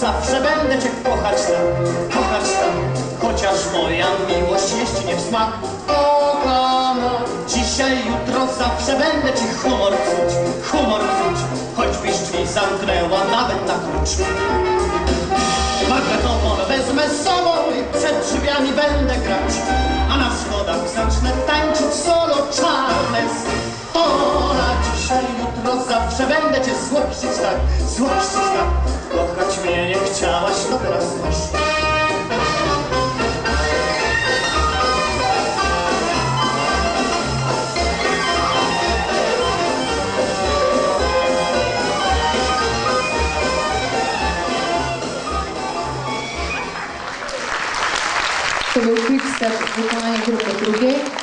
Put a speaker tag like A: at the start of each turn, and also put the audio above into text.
A: zawsze będę cię kochać tak, kochać tak. Chociaż moja miłość jest nie w smak. Kochana, dzisiaj, jutro, zawsze będę ci humor psuć, humor psuć. Choćbyś drzwi zamknęła nawet na klucz. Magnetofon wezmę z sobą i przed drzwiami będę grać A na schodach zacznę tańczyć solo Charles To na dzisiaj, jutro, zawsze będę cię złościć tak Złościć tak
B: To był quick step w wykonaniu grupy drugiej.